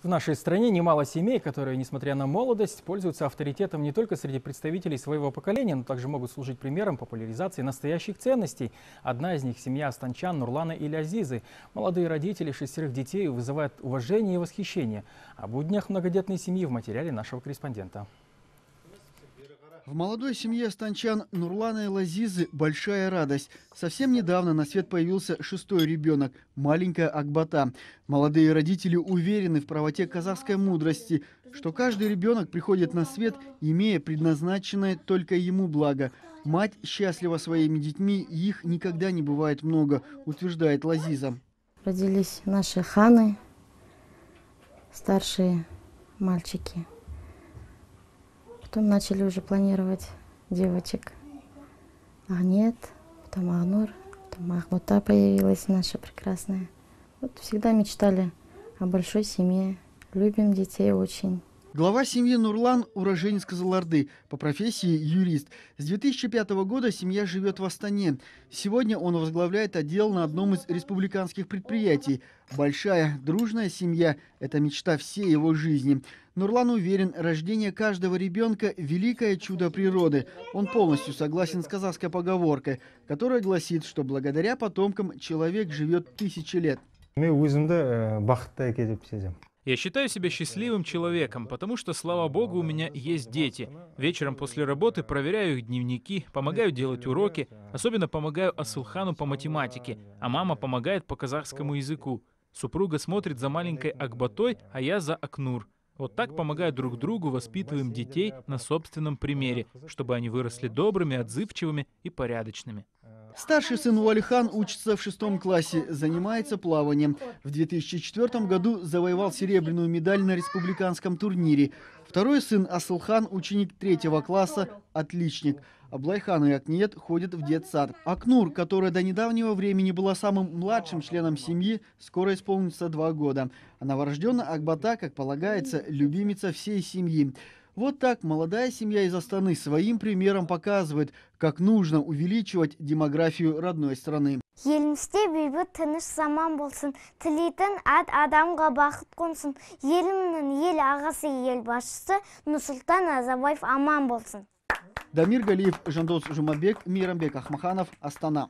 В нашей стране немало семей, которые, несмотря на молодость, пользуются авторитетом не только среди представителей своего поколения, но также могут служить примером популяризации настоящих ценностей. Одна из них – семья Астанчан, Нурлана или Азизы. Молодые родители шестерых детей вызывают уважение и восхищение. О буднях многодетной семьи в материале нашего корреспондента. В молодой семье станчан Нурлана и Лазизы большая радость. Совсем недавно на свет появился шестой ребенок, маленькая Акбата. Молодые родители уверены в правоте казахской мудрости, что каждый ребенок приходит на свет, имея предназначенное только ему благо. Мать счастлива своими детьми, их никогда не бывает много, утверждает Лазиза. Родились наши ханы, старшие мальчики. Потом начали уже планировать девочек. Агнет, потом Агнур, потом Ахмута появилась наша прекрасная. Вот всегда мечтали о большой семье. Любим детей очень. Глава семьи Нурлан – уроженец Казаларды, по профессии юрист. С 2005 года семья живет в Астане. Сегодня он возглавляет отдел на одном из республиканских предприятий. Большая, дружная семья – это мечта всей его жизни. Нурлан уверен, рождение каждого ребенка – великое чудо природы. Он полностью согласен с казахской поговоркой, которая гласит, что благодаря потомкам человек живет тысячи лет. Я считаю себя счастливым человеком, потому что, слава богу, у меня есть дети. Вечером после работы проверяю их дневники, помогаю делать уроки, особенно помогаю Асылхану по математике, а мама помогает по казахскому языку. Супруга смотрит за маленькой Акбатой, а я за Акнур. Вот так помогая друг другу, воспитываем детей на собственном примере, чтобы они выросли добрыми, отзывчивыми и порядочными. Старший сын Уалихан учится в шестом классе, занимается плаванием. В 2004 году завоевал серебряную медаль на республиканском турнире. Второй сын Асылхан, ученик третьего класса, отличник. Аблайхан и Акниет ходят в детсад. Акнур, которая до недавнего времени была самым младшим членом семьи, скоро исполнится два года. А новорожденная Акбата, как полагается, любимица всей семьи. Вот так молодая семья из Астаны своим примером показывает, как нужно увеличивать демографию родной страны. елімізде бейбіт тыныш заман болсын тілейтін әд адамға бақыт қонсын елімнің ел ағасы ел басшысы нұрсұлтан назарбаев аман болсын Дамир Галиев, Жандос Жумабек, Мирамбек Ахмаханов, Астана.